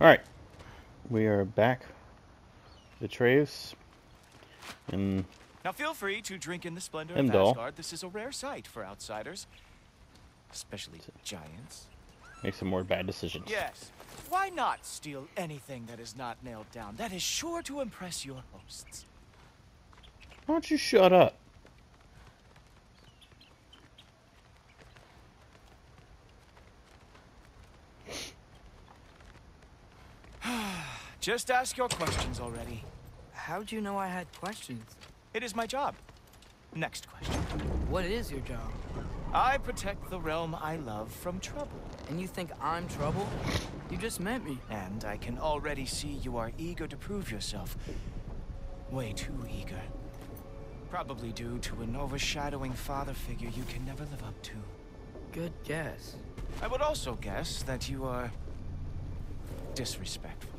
Alright. We are back. The Atreus. And Now feel free to drink in the splendor of Asgard. This is a rare sight for outsiders, especially giants. make some more bad decisions. Yes. Why not steal anything that is not nailed down? That is sure to impress your hosts. Why don't you shut up? Just ask your questions already. How'd you know I had questions? It is my job. Next question. What is your job? I protect the realm I love from trouble. And you think I'm trouble? You just met me. And I can already see you are eager to prove yourself. Way too eager. Probably due to an overshadowing father figure you can never live up to. Good guess. I would also guess that you are disrespectful,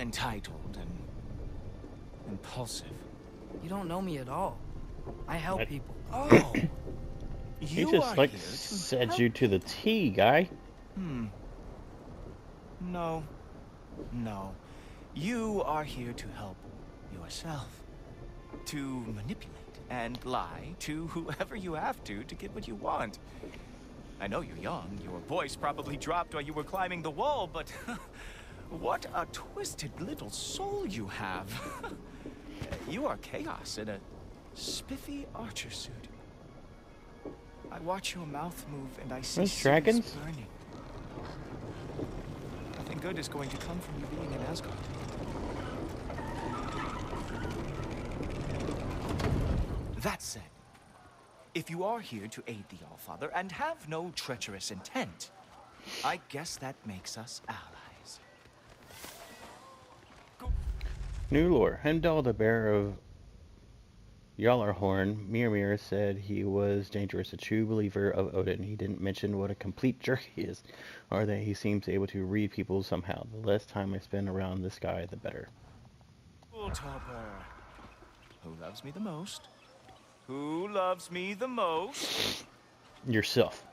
entitled, and impulsive. You don't know me at all. I help I- people. Oh, He you just like said help- you to the T, guy. Hmm. No. No. You are here to help yourself. To manipulate and lie to whoever you have to to get what you want. I know you're young. Your voice probably dropped while you were climbing the wall, but what a twisted little soul you have. you are chaos in a spiffy archer suit. I watch your mouth move and I see Those dragons? burning. Nothing good is going to come from you being in Asgard. That said, if you are here to aid the Allfather and have no treacherous intent, I guess that makes us allies. New lore. Heimdall, the bearer of Gjallarhorn, Mimir said he was dangerous, a true believer of Odin. He didn't mention what a complete jerk he is, or that he seems able to read people somehow. The less time I spend around this guy, the better. Topper. Who loves me the most? Who loves me the most? Yourself.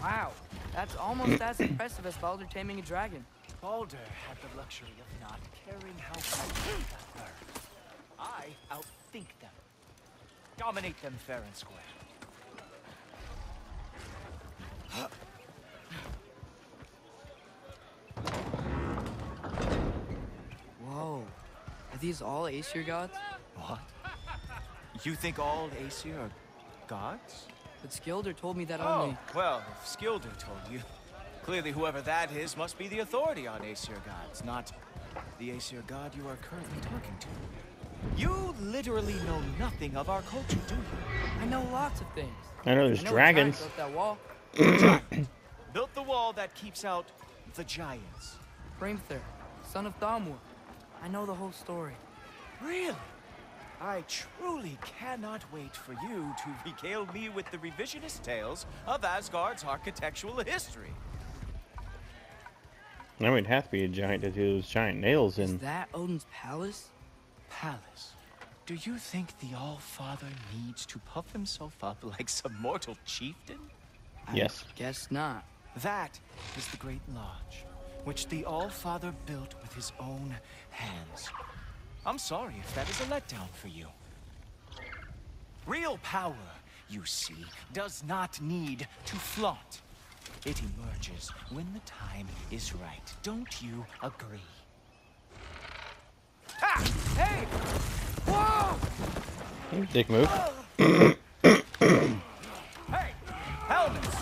Wow, that's almost as impressive as Baldur taming a dragon. Baldur had the luxury of not caring how got burned. I outthink them. Dominate them fair and square. Whoa. Are these all Aesir gods? What? You think all Aesir are gods? But Skilder told me that Oh, only. well, if Skilder told you. Clearly whoever that is must be the authority on Aesir gods, not the Aesir god you are currently talking to. You literally know nothing of our culture, do you? I know lots of things. I know there's I know dragons. built that wall. Built the wall that keeps out the giants. Hrimthur, son of Thamur. I know the whole story. Really? I truly cannot wait for you to regale me with the revisionist tales of Asgard's architectural history. I mean, it'd have to be a giant to do those giant nails Is in. that Odin's palace? Palace. Do you think the All-Father needs to puff himself up like some mortal chieftain? Yes. I guess not. That is the Great Lodge, which the All-Father built with his own hands. I'm sorry if that is a letdown for you. Real power, you see, does not need to flaunt. It emerges when the time is right. Don't you agree? Ha! Hey! Whoa! Dick move. Hey! Helmets!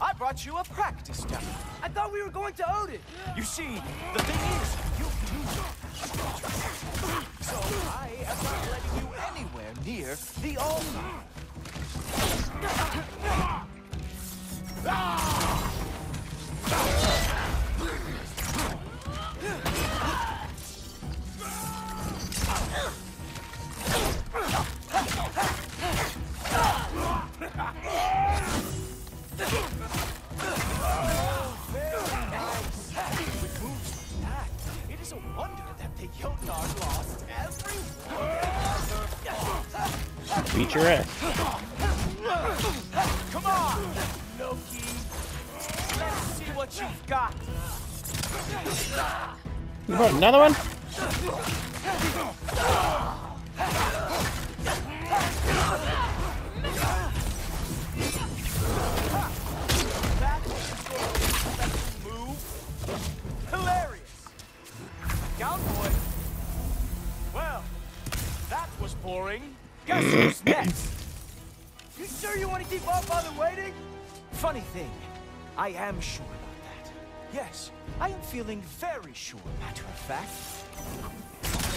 I brought you a practice dummy. I thought we were going to Odin! You see, the thing is, you So I am not letting you anywhere near the altar. Beat your ass. Come on. Got. You brought another one? Hilarious. Cowboy. Well, that was boring. Guess who's next? You sure you want to keep our father waiting? Funny thing, I am sure feeling very sure, matter of fact.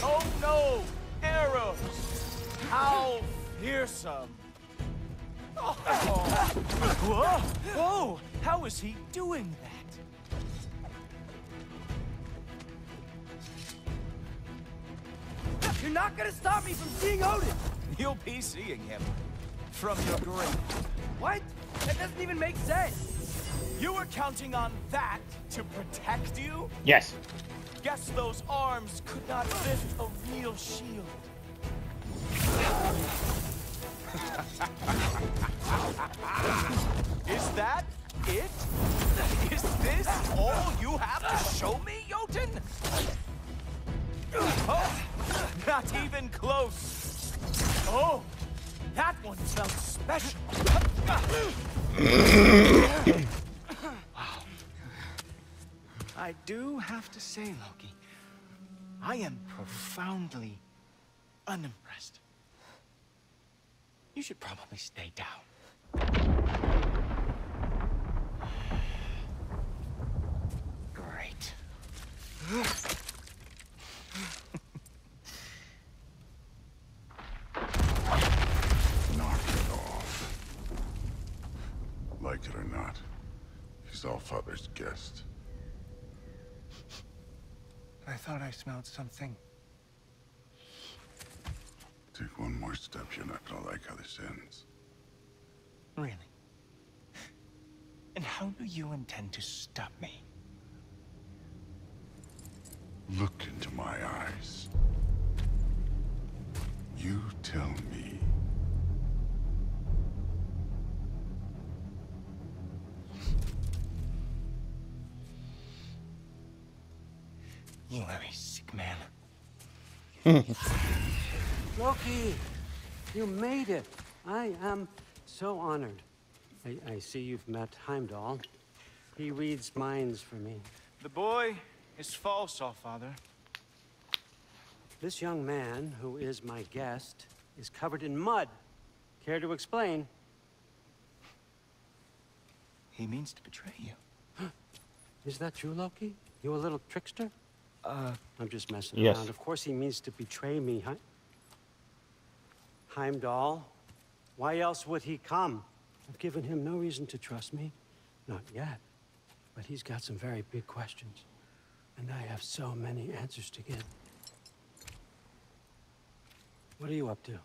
Oh no! Arrows! How fearsome! Oh. Whoa! Whoa! How is he doing that? You're not gonna stop me from seeing Odin! You'll be seeing him from your grave. What? That doesn't even make sense! You were counting on that to protect you? Yes. Guess those arms could not lift a real shield. Is that it? Is this all you have to show me, Jotun? Oh, not even close. Oh, that one felt special. I do have to say, Loki, I am profoundly unimpressed. You should probably stay down. Great. Knock it off. Like it or not, he's all father's guest. I thought I smelled something. Take one more step, you're not gonna like how this ends. Really? And how do you intend to stop me? Look into my eyes. You tell me. You are a sick man. Loki, you made it. I am so honored. I, I see you've met Heimdall. He reads minds for me. The boy is false, all father. This young man, who is my guest, is covered in mud. Care to explain? He means to betray you. Is that true, Loki? You a little trickster? Uh, I'm just messing Yes. around. Of course he means to betray me, Heim... Heimdall? Why else would he come? I've given him no reason to trust me. Not yet. But he's got some very big questions. And I have so many answers to give. What are you up to?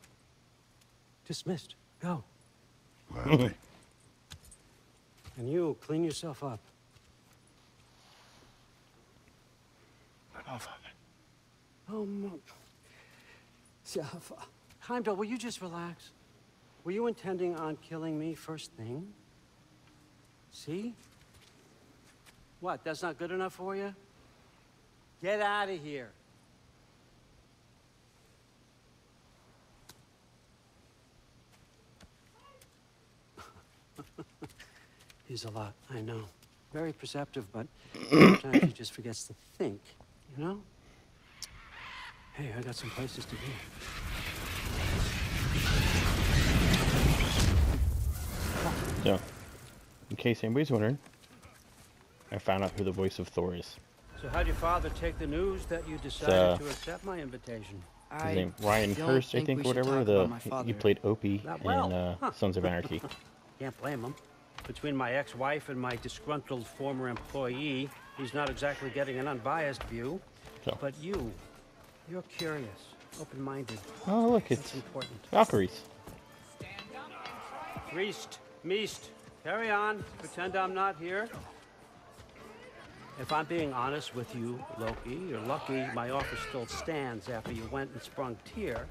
Dismissed. Go. Gladly. And you, clean yourself up. Father. Oh. Jaffa. Heimdall, will you just relax? Were you intending on killing me first thing? See? What, that's not good enough for you? Get out of here. He's a lot, I know. Very perceptive, but sometimes he just forgets to think, you know? Hey, I got some places to be. So, in case anybody's wondering, I found out who the voice of Thor is. So how'd your father take the news that you decided uh, to accept my invitation? His I name Ryan don't Hurst, I think think, or whatever. The about my he- played Opie Not in uh, Huh. Sons of Anarchy. Can't blame him. Between my ex-wife and my disgruntled former employee, he's not exactly getting an unbiased view. So. But you, you're curious, open-minded. Oh, look, That's it's important. Valkyries. Priest, Meest, carry on. Pretend I'm not here. If I'm being honest with you, Loki, you're lucky my offer still stands after you went and sprung Tyr.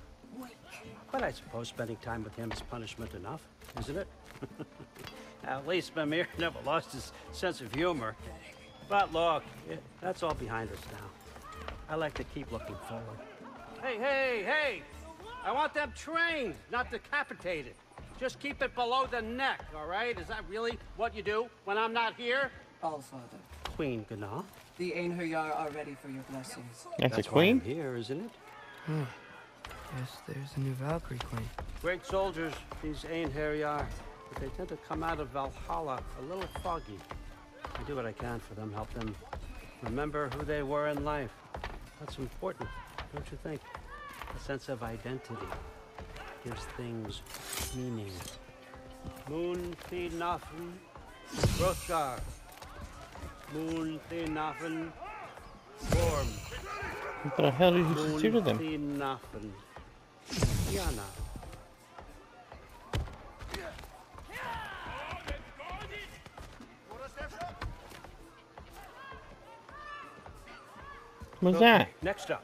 But I suppose spending time with him is punishment enough, isn't it? At least Mimir never lost his sense of humor. But look, it, that's all behind us now. I like to keep looking forward. Hey, hey, hey! I want them trained, not decapitated. Just keep it below the neck, all right? Is that really what you do when I'm not here? All father. Queen Gná. The Einherjar are ready for your blessings. That's, a That's why I'm queen? here, isn't it? Yes, there's a new Valkyrie queen. Great soldiers, these Einherjar, but they tend to come out of Valhalla a little foggy. I do what I can for them, help them remember who they were in life. That's important, don't you think? A sense of identity gives things meaning. Moon Nafen, Hrothgar. Moon Nafen, Gorm. What the hell did you Moon do to them? Nafen, Yana. What's that? Next up.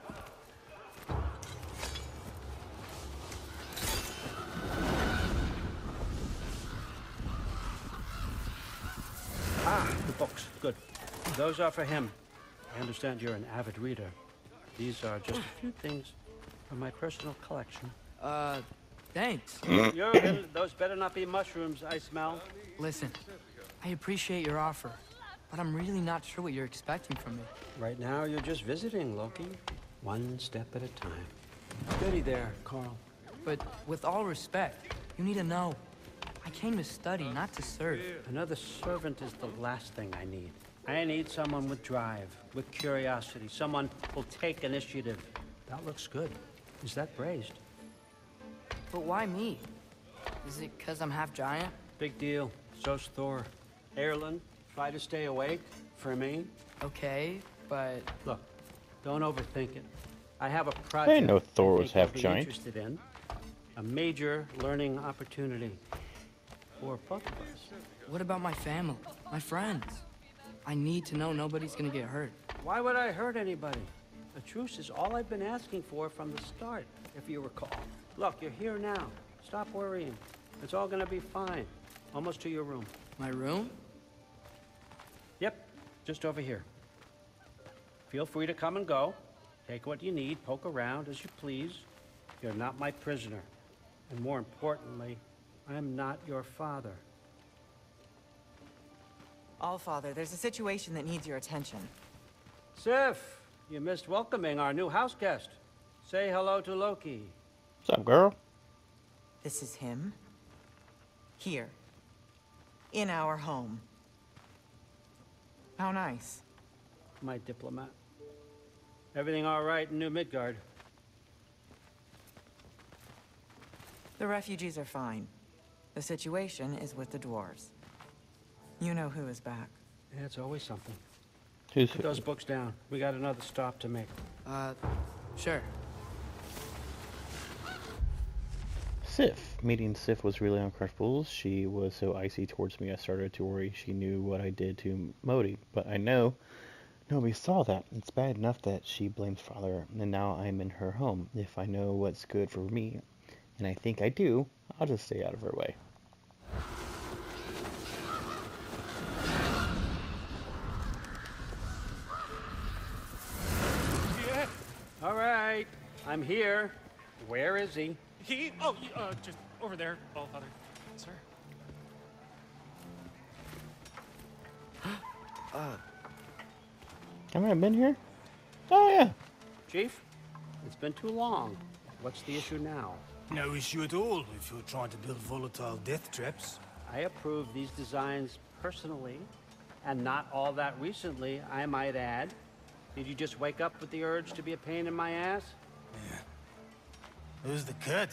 Ah, the books. Good. Those are for him. I understand you're an avid reader. These are just a few things from my personal collection. Uh, thanks. Jurgen, those better not be mushrooms I smell. Listen, I appreciate your offer, but I'm really not sure what you're expecting from me. Right now, you're just visiting, Loki. One step at a time. Steady there, Carl. But with all respect, you need to know. I came to study, not to serve. Another servant is the last thing I need. I need someone with drive, with curiosity, someone who'll take initiative. That looks good. Is that braised? But why me? Is it because I'm half giant? Big deal. So's Thor. Erlen, try to stay awake for me. Okay, but Look, don't overthink it. I have a project I know Thor was think you'll half be giant. Interested in a major learning opportunity for both of us. what about my family, my friends? I need to know nobody's gonna get hurt. Why would I hurt anybody? A truce is all I've been asking for from the start, if you recall. Look, you're here now. Stop worrying. It's all gonna be fine. Almost to your room. My room? Yep, just over here. Feel free to come and go. Take what you need, poke around as you please. You're not my prisoner. And more importantly, I'm not your father. All father, there's a situation that needs your attention. Sif, you missed welcoming our new house guest. Say hello to Loki. What's up, girl? This is him. Here. In our home. How nice. My diplomat. Everything all right in New Midgard? The refugees are fine. The situation is with the dwarves. You know who is back. Yeah, it's always something. Who's Put those books down. We got another stop to make. Uh, sure. Sif. Meeting Sif was really uncomfortable. She was so icy towards me, I started to worry she knew what I did to Modi. But I know nobody saw that. It's bad enough that she blames father, and now I'm in her home. If I know what's good for me, and I think I do, I'll just stay out of her way. Yeah. All right, I'm here. Where is he? He? Oh, uh, just over there, Allfather. Sir. Haven't I been here? Oh yeah. Chief, it's been too long. What's the issue now? No issue at all if you're trying to build volatile death traps. I approve these designs personally, and not all that recently, I might add. Did you just wake up with the urge to be a pain in my ass? Who's the kid?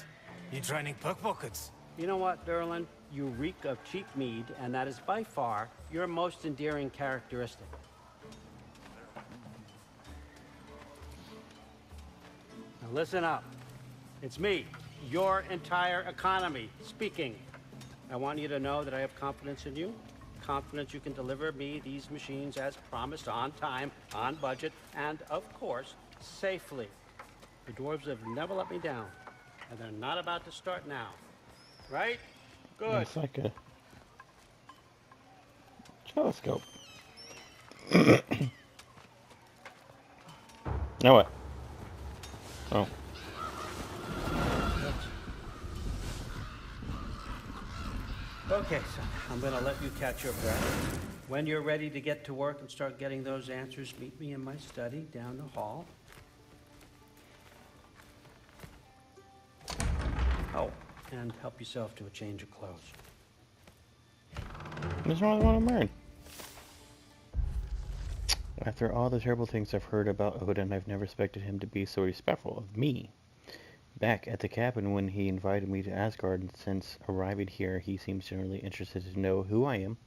You training pickpockets? You know what, Durlin? You reek of cheap mead, and that is by far your most endearing characteristic. Now listen up. It's me, your entire economy, speaking. I want you to know that I have confidence in you. Confidence you can deliver me these machines as promised on time, on budget, and of course, safely. The dwarves have never let me down, and they're not about to start now. Right? Good. It's like a telescope. now what? Oh. Okay, son, I'm gonna let you catch your breath. When you're ready to get to work and start getting those answers, meet me in my study down the hall. Oh, and help yourself to a change of clothes. What's wrong with what I'm wearing? After all the terrible things I've heard about Odin, I've never expected him to be so respectful of me. Back at the cabin when he invited me to Asgard, and since arriving here, he seems generally interested to know who I am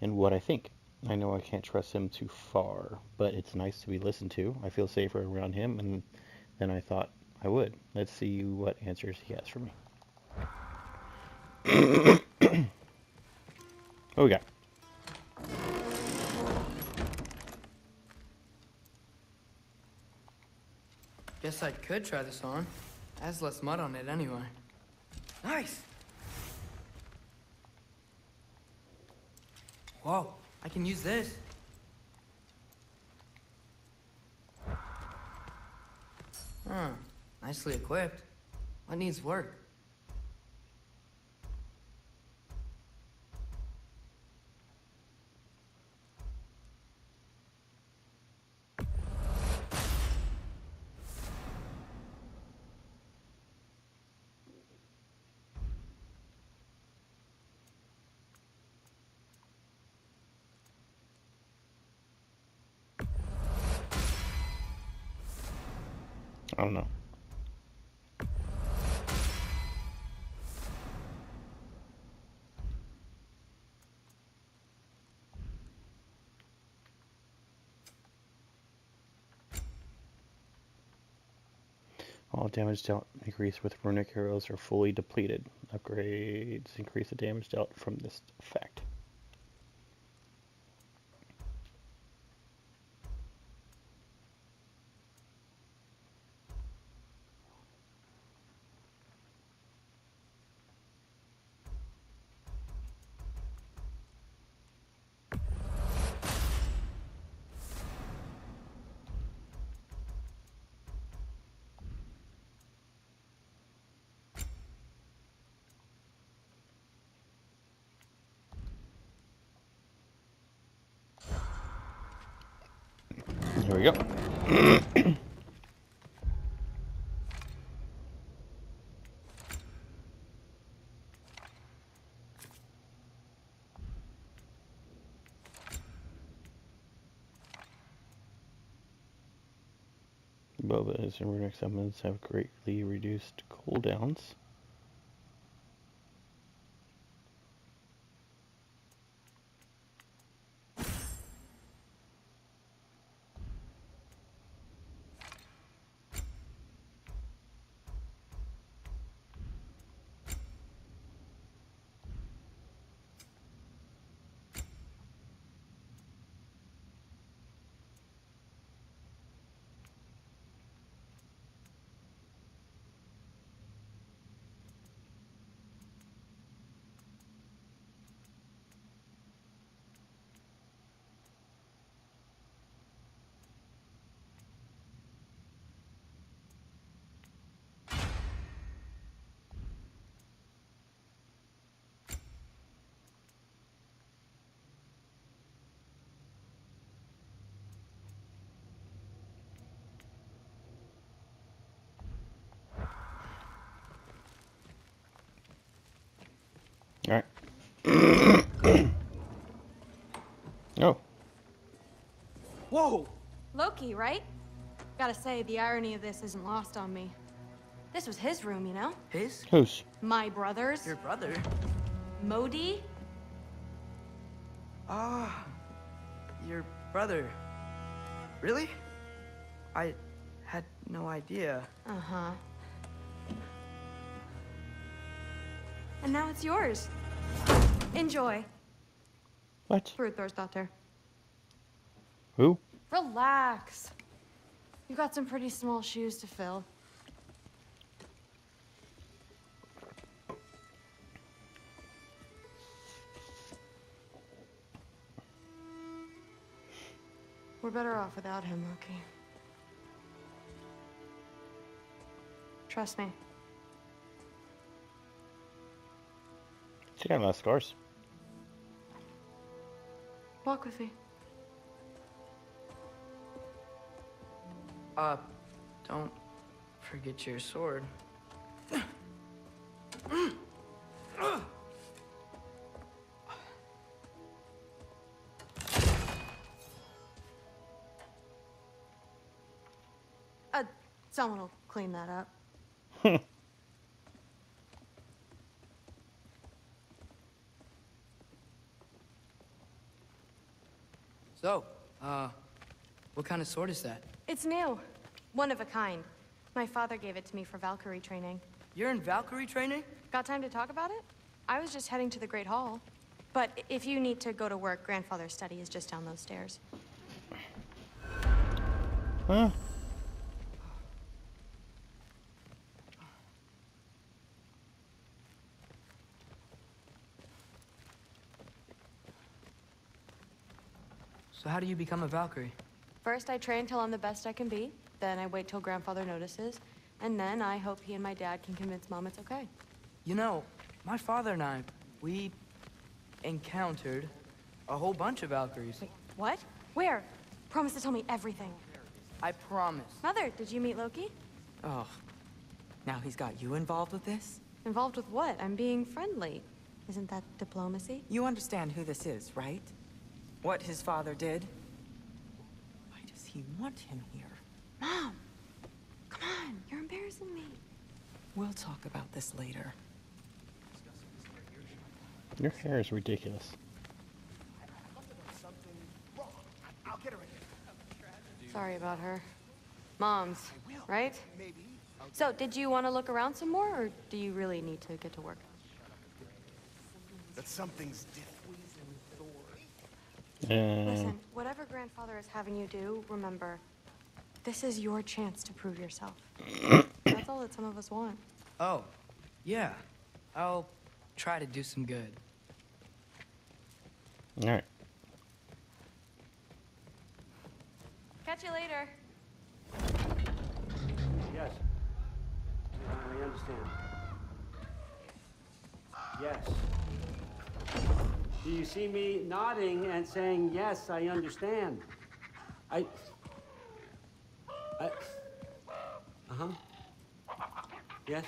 and what I think. I know I can't trust him too far, but it's nice to be listened to. I feel safer around him and than I thought I would. Let's see what answers he has for me. what we got? Guess I could try this on. Has less mud on it anyway. Nice! Whoa, I can use this. Huh, nicely equipped. What needs work? Damage dealt increase with runic arrows are fully depleted. Upgrades increase the damage dealt from this effect. Here we go. Bobas and runic summons have greatly reduced cooldowns. oh. Whoa! Loki, right? Gotta say, the irony of this isn't lost on me. This was his room, you know? His? Whose? My brother's. Your brother? Modi? Ah, your brother. Really? I had no idea. Uh-huh. And now it's yours. Enjoy. What? Thrúd Thorsdottir. Who? Relax. You got some pretty small shoes to fill. We're better off without him, Loki. Trust me. She got a lot of scars. Walk with me. Uh, don't forget your sword. Uh, someone will clean that up. So, uh, what kind of sword is that? It's new. One of a kind. My father gave it to me for Valkyrie training. You're in Valkyrie training? Got time to talk about it? I was just heading to the Great Hall. But if you need to go to work, grandfather's study is just down those stairs. Huh? So how do you become a Valkyrie? First, I train till I'm the best I can be. Then I wait till grandfather notices. And then I hope he and my dad can convince mom it's okay. You know, my father and I, we encountered a whole bunch of Valkyries. Wait, what? Where? Promise to tell me everything. I promise. Mother, did you meet Loki? Oh. Now he's got you involved with this? Involved with what? I'm being friendly. Isn't that diplomacy? You understand who this is, right? What his father did? Why does he want him here? Mom! Come on, you're embarrassing me. We'll talk about this later. Your hair is ridiculous. Sorry about her. Mom's, right? So, did you want to look around some more, or do you really need to get to work? That something's different. Uh, Listen, whatever grandfather is having you do, remember, this is your chance to prove yourself. That's all that some of us want. Oh, yeah. I'll try to do some good. all right. Catch you later. Yes. I understand. Yes. Do you see me nodding and saying, yes, I understand? I... I... Uh-huh. Yes?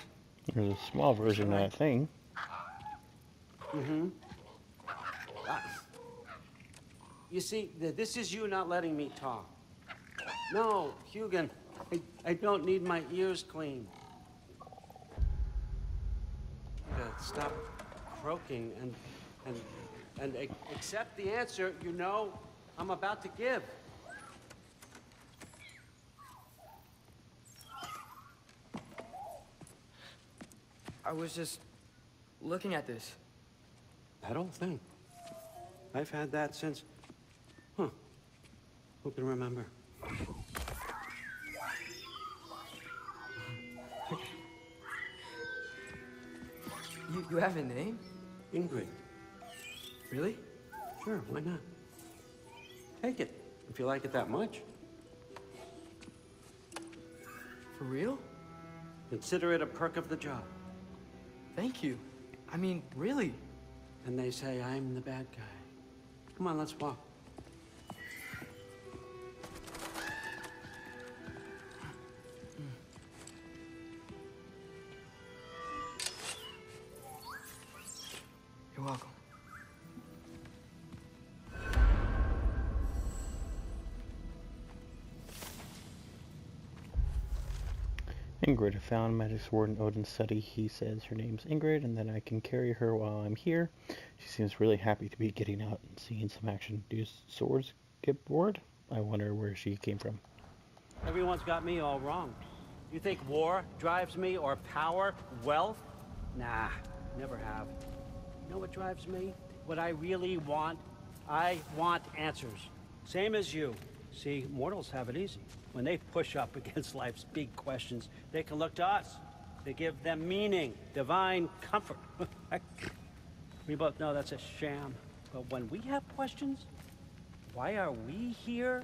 There's a small version of that thing. Mm-hmm. Uh, you see, th- this is you not letting me talk. No, Huginn, I, I don't need my ears cleaned. Stop croaking and, and, and accept the answer you know I'm about to give. I was just looking at this. That old thing. I've had that since. Huh. Who can remember? You, you have a name? Ingrid. Really? Sure, why not? Take it, if you like it that much. For real? Consider it a perk of the job. Thank you. I mean, really. And they say I'm the bad guy. Come on, let's walk. Ingrid, I found magic sword in Odin's study. He says her name's Ingrid and that I can carry her while I'm here. She seems really happy to be getting out and seeing some action. Do swords get bored? I wonder where she came from. Everyone's got me all wrong. You think war drives me or power, wealth? Nah, never have. You know what drives me? What I really want? I want answers. Same as you. See, mortals have it easy. When they push up against life's big questions, they can look to us. They give them meaning, divine comfort. we both know that's a sham. But when we have questions, why are we here?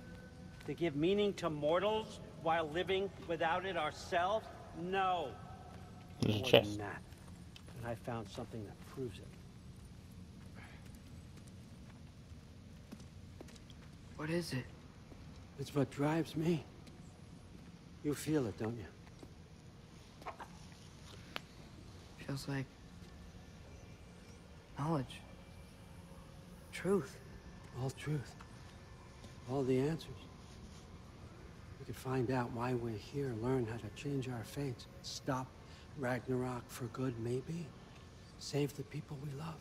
To give meaning to mortals while living without it ourselves? No. There's a More chest. than that. And I found something that proves it. What is it? It's what drives me. You feel it, don't you? Feels like knowledge. Truth. All truth. All the answers. We could find out why we're here, learn how to change our fates, stop Ragnarok for good, maybe. Save the people we love.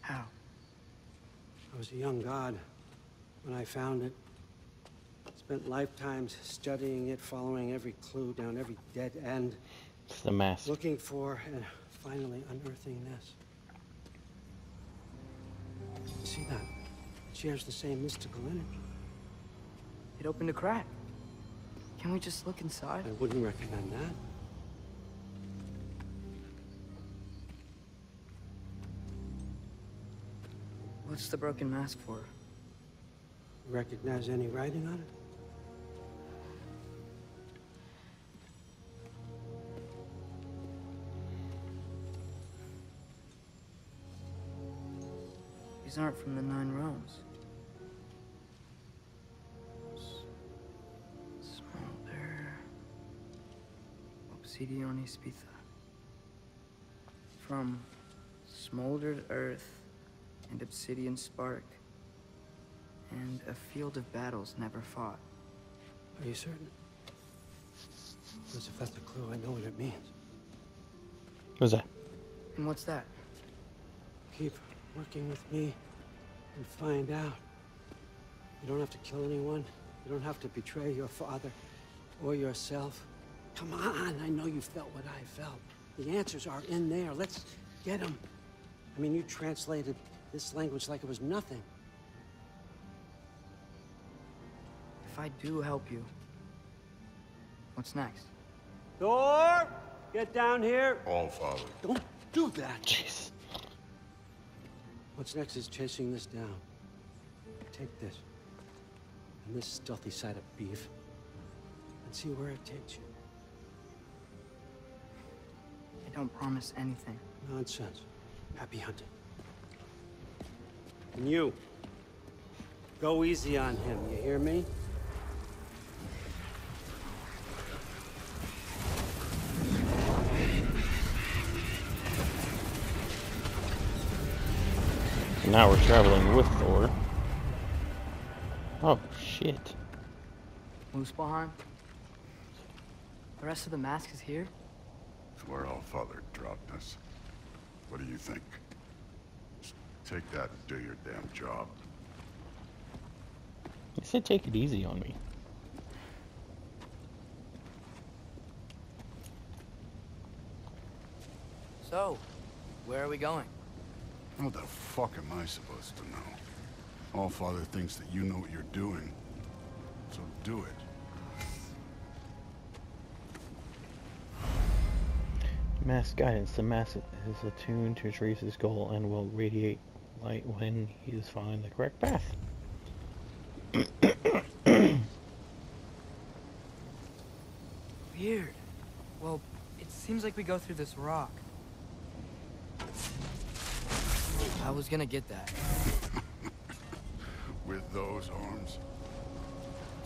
How? I was a young god when I found it. Spent lifetimes studying it, following every clue down every dead end, It's the mask. looking for and finally unearthing this. See that? It shares the same mystical energy. It opened a crack. Can we just look inside? I wouldn't recommend that. What's the broken mask for? Recognize any writing on it? These aren't from the Nine Realms. S- Smolder. Obsidione Spitha. From smoldered earth and obsidian spark. And a field of battles never fought. Are you certain? Because if that's a clue, I know what it means. What's that? And what's that? Keep working with me and find out. You don't have to kill anyone. You don't have to betray your father or yourself. Come on, I know you felt what I felt. The answers are in there. Let's get them. I mean, you translated this language like it was nothing. If I do help you, what's next? Thor, get down here. All father. Don't do that. Jeez. What's next is chasing this down. Take this. And this stealthy side of beef. And see where it takes you. I don't promise anything. Nonsense. Happy hunting. And you. Go easy on him, you hear me? Now we're traveling with Thor. Oh, shit. Muspelheim? The rest of the mask is here? It's where all father dropped us. What do you think? Just take that and do your damn job. He said take it easy on me. So, where are we going? What the fuck am I supposed to know? All father thinks that you know what you're doing. So do it. Mass guidance. The mass is attuned to Atreus's goal and will radiate light when he is following the correct path. Weird. Well, it seems like we go through this rock. I was gonna get that. With those arms.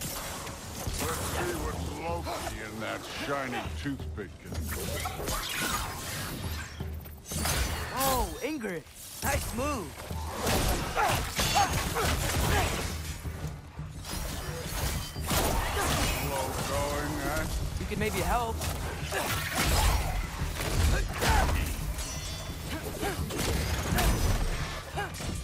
Let's see what Loki and that shiny toothpick can do. Oh, Ingrid! Nice move! Slow going, eh? You could maybe help. Huh?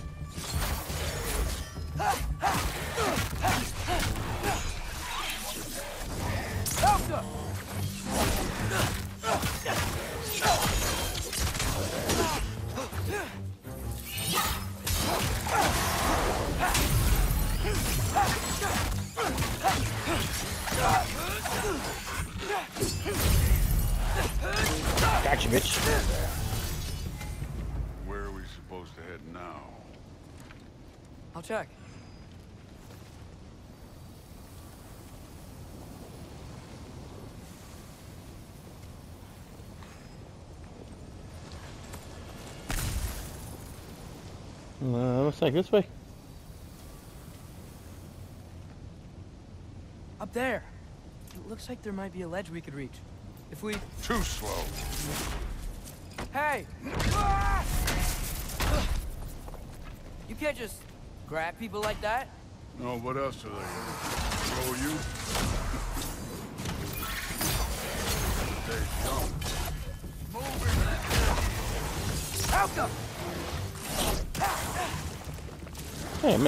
Looks like this way. Up there. It looks like there might be a ledge we could reach. If we... Too slow. Hey! You can't just grab people like that. No, what else are they? Throw you? They jump. Alka! Hey, I missed. Kid!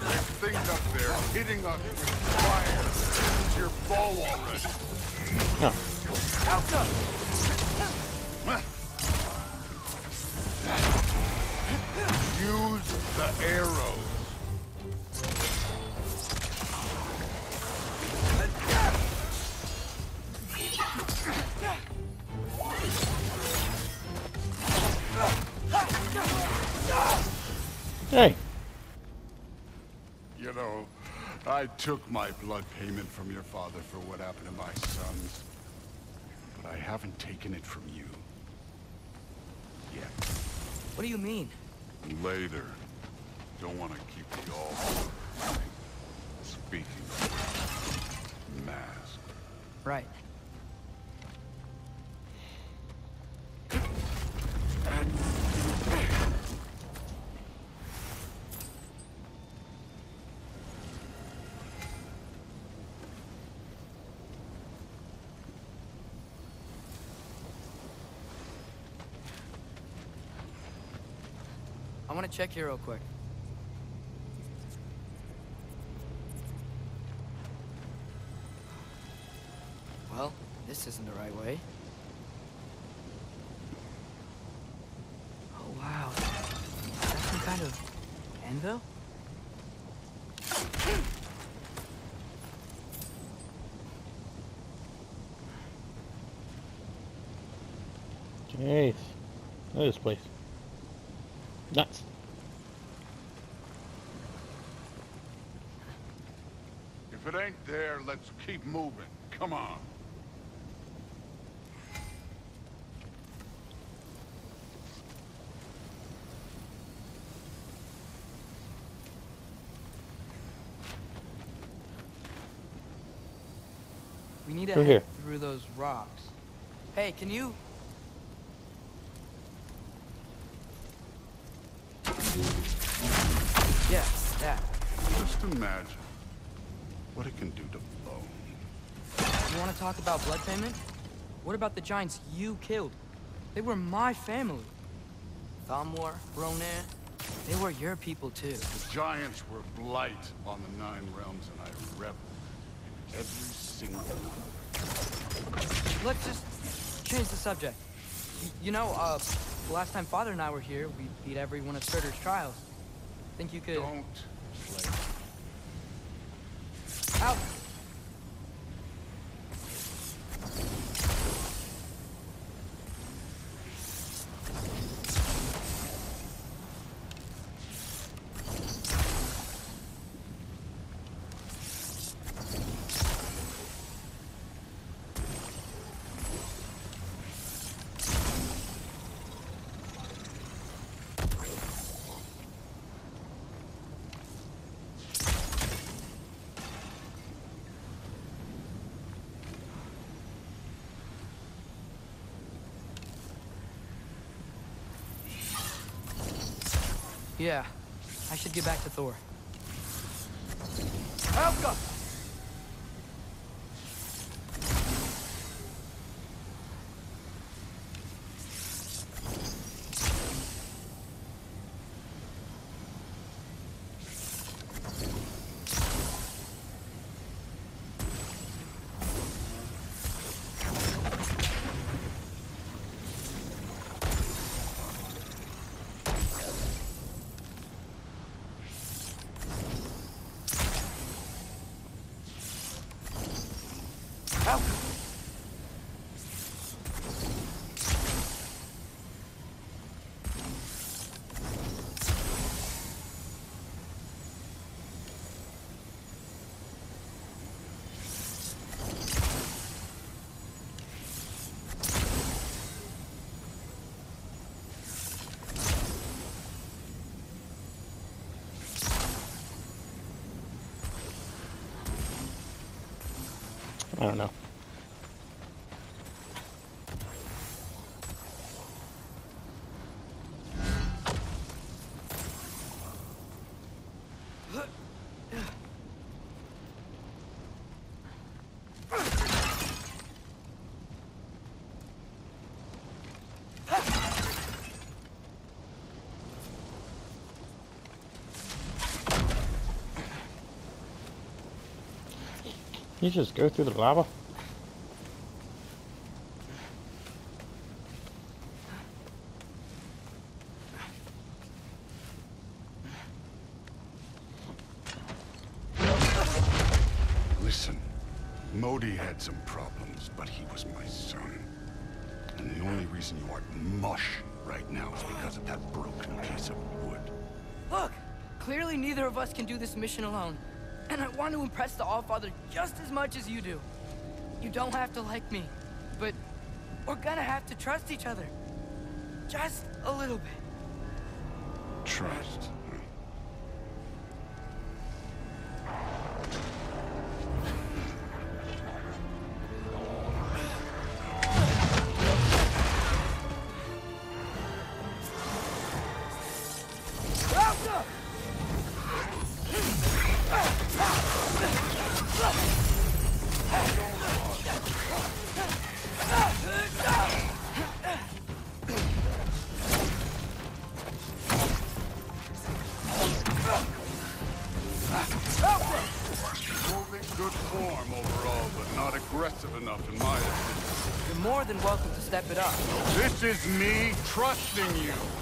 That thing's up there, hitting us with fire. It's your bow already. Oh, Alka! Hey. You know, I took my blood payment from your father for what happened to my sons. But I haven't taken it from you. Yet. What do you mean? Later. Don't want to keep you all... Speaking of... Mask. Right. I want to check here real quick. Well, this isn't the right way. Oh, wow. Is that some kind of anvil? Jeez. Look at this place. Nuts. If it ain't there, let's keep moving. Come on. We need to Through head here. through those rocks. Hey, can you... Yes, that. Just imagine what it can do to bone. You want to talk about blood payment? What about the giants you killed? They were my family. Thamur, Ronan, they were your people too. The giants were blight on the Nine Realms, and I reveled in every single one. Let's just change the subject. Y- you know, uh, the last time Father and I were here, we beat every one of Surtur's trials. Think you could... Don't. Out! Yeah, I should get back to Thor. I don't know. You just go through the lava? Listen, Modi had some problems, but he was my son. And the only reason you aren't mush right now is because of that broken piece of wood. Look! Clearly neither of us can do this mission alone. And I want to impress the Allfather just as much as you do. You don't have to like me, but we're gonna have to trust each other. Just a little bit. Trust. This is me trusting you.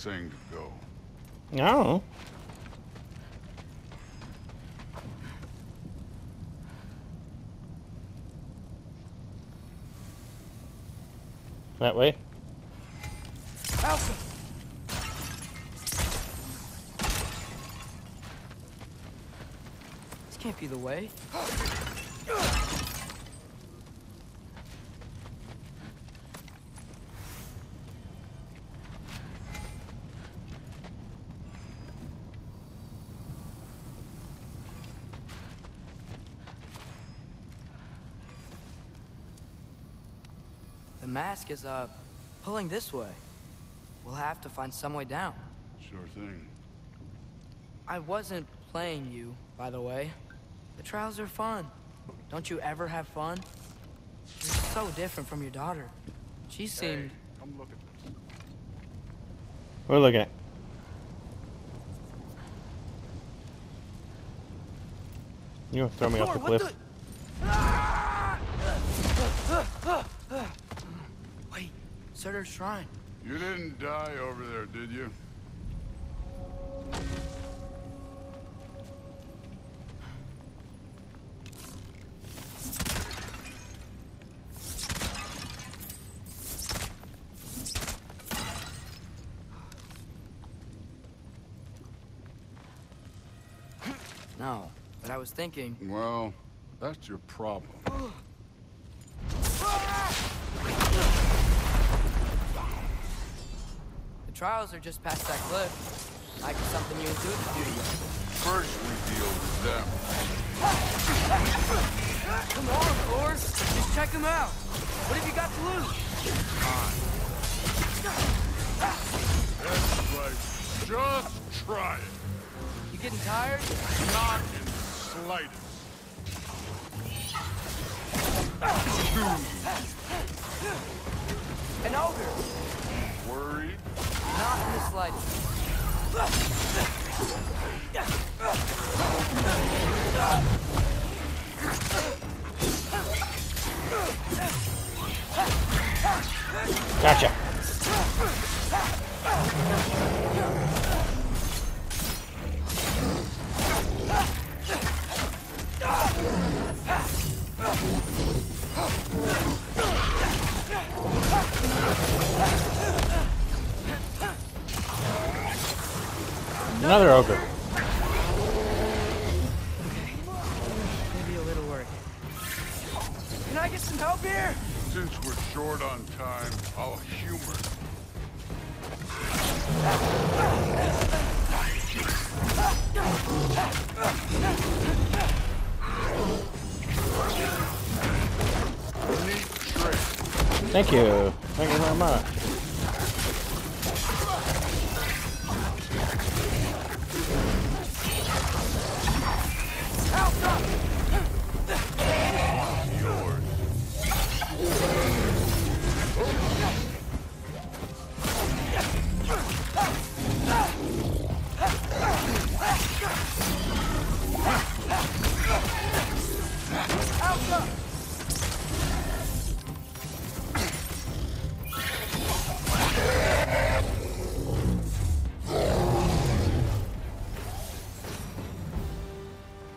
Saying to go? I. That way? Alpha! This can't be the way. Mask is, uh, pulling this way. We'll have to find some way down. Sure thing. I wasn't playing you, by the way. The trials are fun. Don't you ever have fun? You're so different from your daughter. She seemed... Come look at this. We're looking at. You gonna throw me off the Thor, what cliff? the- Wait, Surtur's shrine. You didn't die over there, did you? No, but I was thinking... Well, that's your problem. Trials are just past that cliff. Might be something you and do together. First we deal with them. Come on, Thor! Just check them out! What have you got to lose? That's right. Just try it. You getting tired? Not in the slightest. Slightest. Gotcha.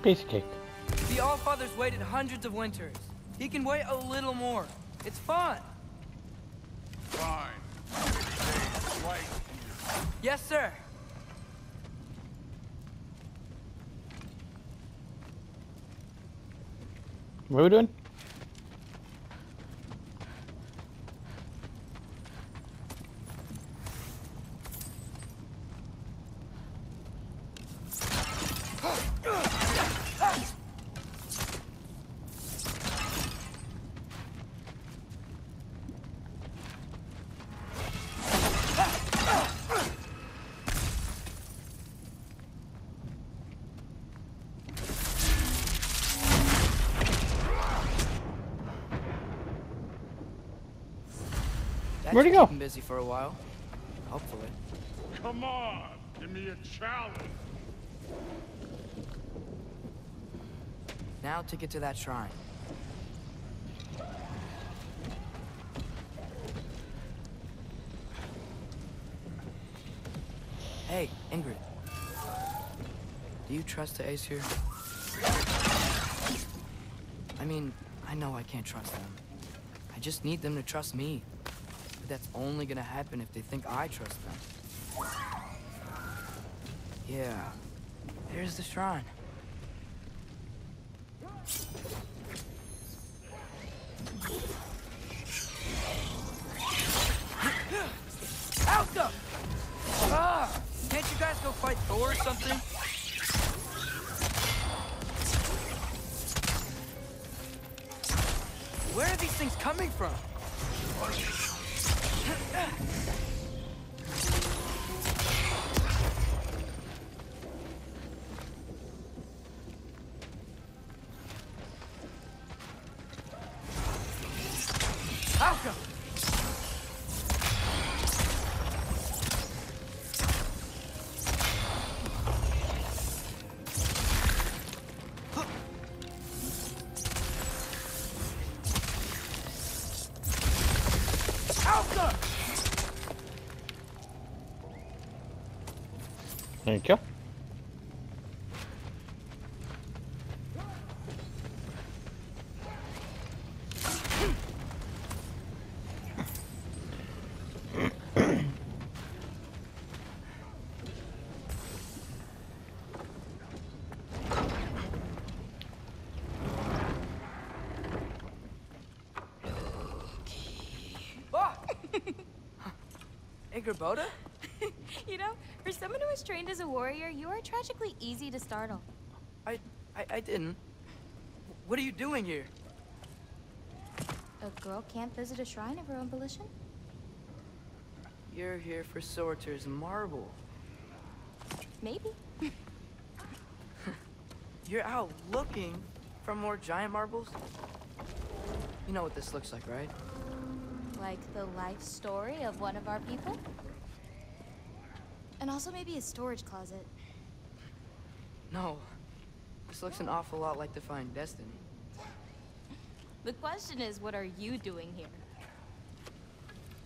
Piece of cake. The Allfather's waited hundreds of winters. He can wait a little more. It's fun. Fine. Right here. Yes, sir. What are we doing? Busy for a while. Hopefully. Come on, give me a challenge. Now to get to that shrine. Hey, Ingrid. Do you trust the Aesir? I mean, I know I can't trust them. I just need them to trust me. That's only gonna happen if they think I trust them. Yeah. There's the shrine. Ah! Can't you guys go fight Thor or something? Where are these things coming from? Ugh! Angrboda? You know, for someone who was trained as a warrior, you are tragically easy to startle. I, I, I didn't. What are you doing here? A girl can't visit a shrine of her own volition? You're here for Surtur's marble. Maybe. You're out looking for more giant marbles? You know what this looks like, right? Like the life story of one of our people? And also maybe a storage closet. No. This looks an awful lot like Defying Destiny. The question is, what are you doing here?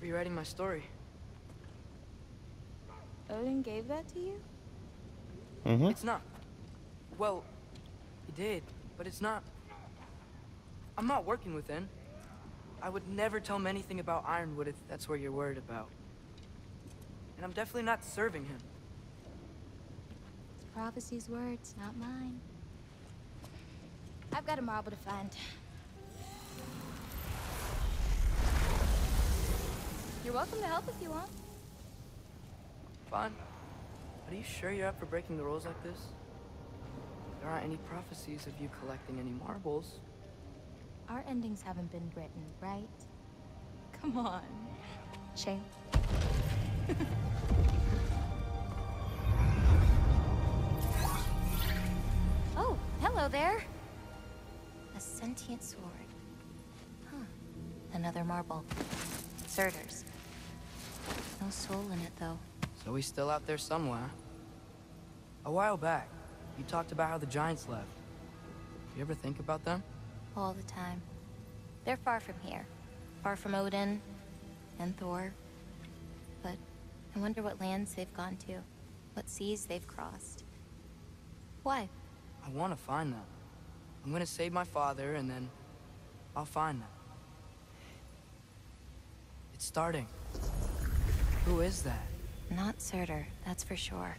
Rewriting my story. Odin gave that to you? Mm-hmm. It's not. Well, he did, but it's not. I'm not working with N. I would never tell him anything about Ironwood if that's what you're worried about. And I'm definitely not serving him. prophecy's words, not mine. I've got a marble to find. You're welcome to help if you want. Fine. But are you sure you're up for breaking the rules like this? There aren't any prophecies of you collecting any marbles. Our endings haven't been written, right? Come on. Shame. oh, hello there. A sentient sword. Huh. Another marble. Surtur's. No soul in it, though. So he's still out there somewhere. A while back, you talked about how the Giants left. You ever think about them? All the time. They're far from here. Far from Odin and Thor. But I wonder what lands they've gone to. What seas they've crossed. Why? I want to find them. I'm gonna save my father, and then I'll find them. It's starting. Who is that? Not Surtur, that's for sure.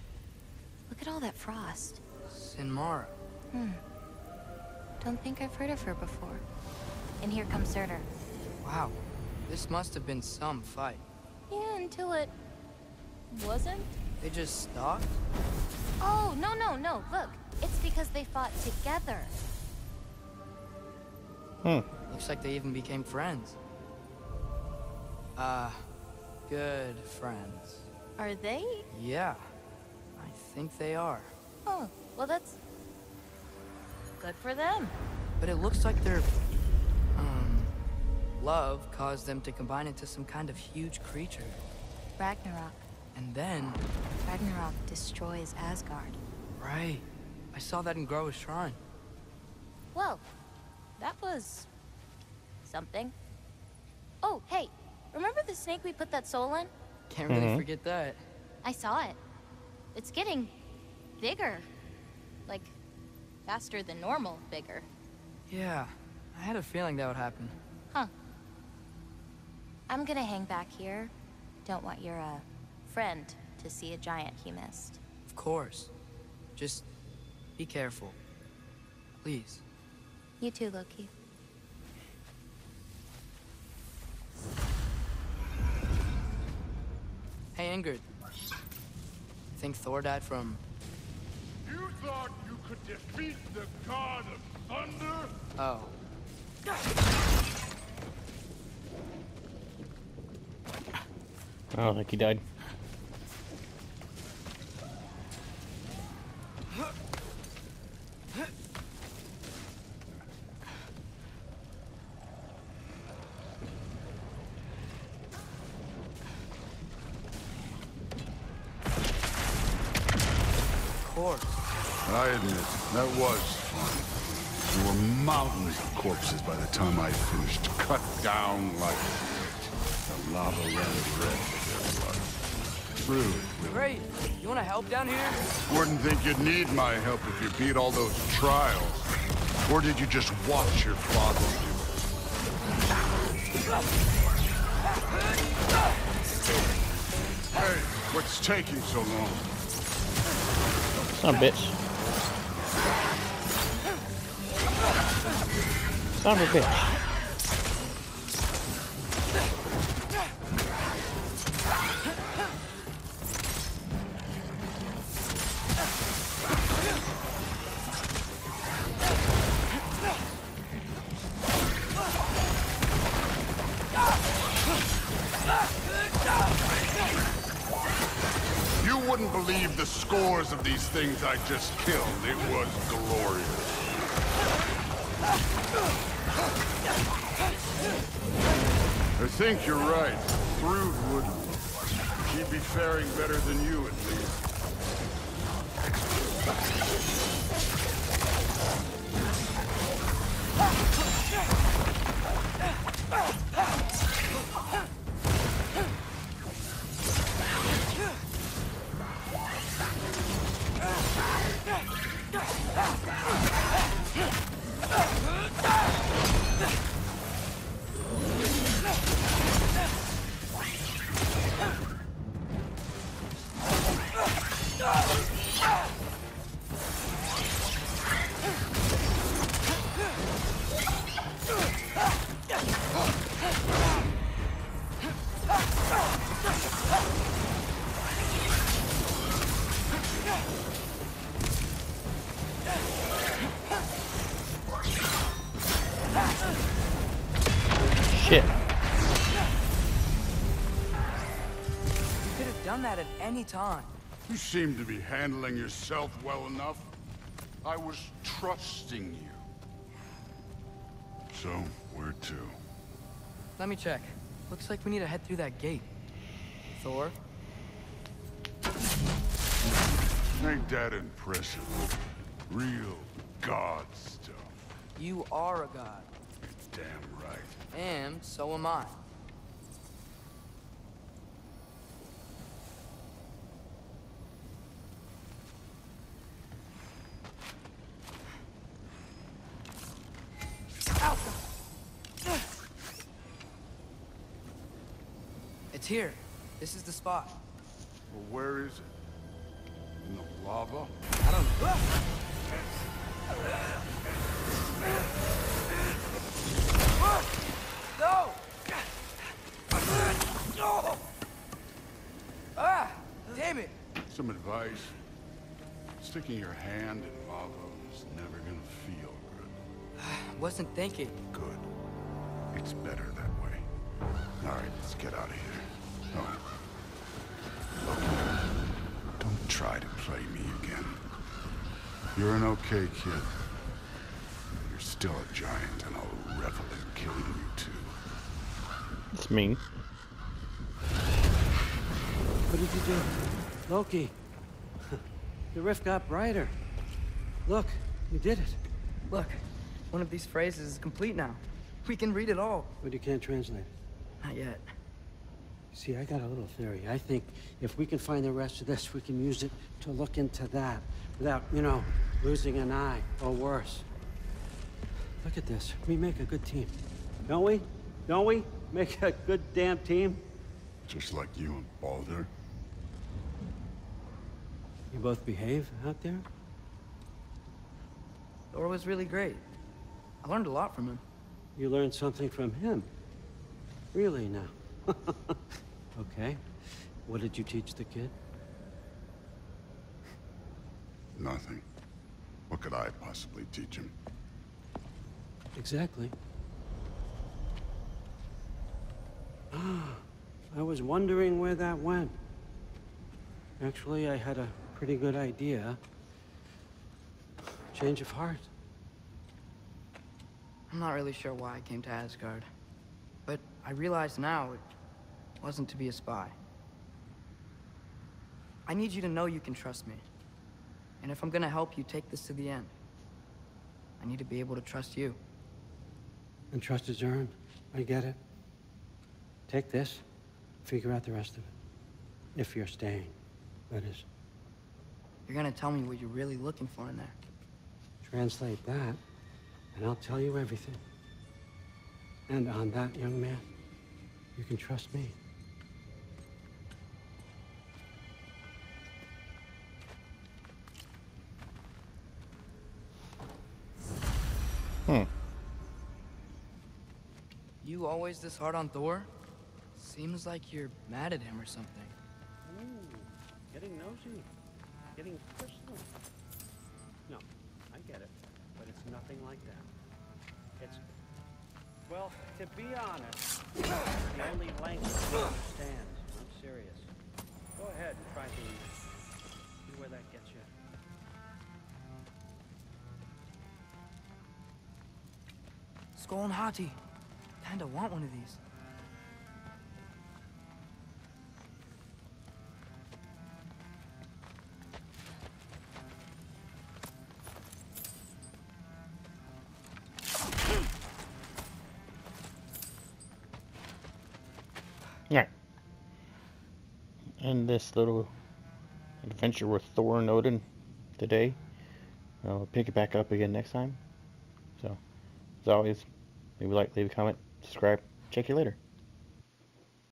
Look at all that frost. Sinmara. Hmm. Don't think I've heard of her before. And here comes Surtur. Wow. This must have been some fight. Yeah, until it... wasn't? They just stopped? Oh, no, no, no, look. It's because they fought together. Hmm. Looks like they even became friends. Ah, uh, good friends. Are they? Yeah, I think they are. Oh, well that's... good for them. But it looks like their... um... love caused them to combine into some kind of huge creature. Ragnarok. And then... Ragnarok destroys Asgard. Right. I saw that in Groa's shrine. Well, that was... something. Oh, hey, remember the snake we put that soul in? Can't really mm -hmm. forget that. I saw it. It's getting bigger. Like, faster than normal bigger. Yeah, I had a feeling that would happen. Huh. I'm gonna hang back here. Don't want your, uh, friend to see a giant he missed. Of course. Just be careful. Please. You too, Loki. Hey, Ingrid. Think Thor died from... You thought you could defeat the god of thunder? Oh. oh I don't think he died. I admit, that was fun. There were mountains of corpses by the time I finished, cut down like the lava ran red with their blood. Rude. Great. You want to help down here? Wouldn't think you'd need my help if you beat all those trials. Or did you just watch your father do it? Hey, what's taking so long? Son a bitch. Son of a bitch. wouldn't believe the scores of these things I just killed. It was glorious. Think you're right. Thrúd would... She'd be faring better than you, at least. Any time. You seem to be handling yourself well enough. I was trusting you. So, where to? Let me check. Looks like we need to head through that gate. Thor? Ain't that impressive? Real god stuff. You are a god. Damn right. And so am I. It's here. This is the spot. Well, where is it? In the lava? I don't know. No! No! Ah! Damn it! Some advice. Sticking your hand in lava is never gonna feel good. I Wasn't thinking. Good. It's better that way. All right, let's get out of here. Oh. Look, don't try to play me again. You're an okay kid. You're still a giant, and I'll revel in killing you too. It's me. What did you do? Loki. The rift got brighter. Look, you did it. Look, one of these phrases is complete now. We can read it all. But you can't translate it. Not yet. See, I got a little theory. I think if we can find the rest of this, we can use it to look into that without, you know, losing an eye or worse. Look at this. We make a good team. Don't we? Don't we? Make a good damn team? Just like you and Baldur. You both behave out there? Thor was really great. I learned a lot from him. You learned something from him? Really now? okay. What did you teach the kid? Nothing. What could I possibly teach him? Exactly. Ah, I was wondering where that went. Actually, I had a pretty good idea. Change of heart. I'm not really sure why I came to Asgard. But I realize now it wasn't to be a spy. I need you to know you can trust me. And if I'm gonna help you take this to the end, I need to be able to trust you. And trust is earned. I get it. Take this, figure out the rest of it. If you're staying, that is. You're gonna tell me what you're really looking for in there. Translate that, and I'll tell you everything. And on that, young man, you can trust me. Hmm. You always this hard on Thor? Seems like you're mad at him or something. Ooh, getting nosy, getting personal. No, I get it, but it's nothing like that. It's, well, to be honest, the only language he understands. I'm serious. Go ahead and try to see where that gets you. Sköll and Hati. Kinda want one of these. And this little adventure with Thor and Odin today. I'll pick it back up again next time. So, as always, maybe like, leave a comment, subscribe. Check you later.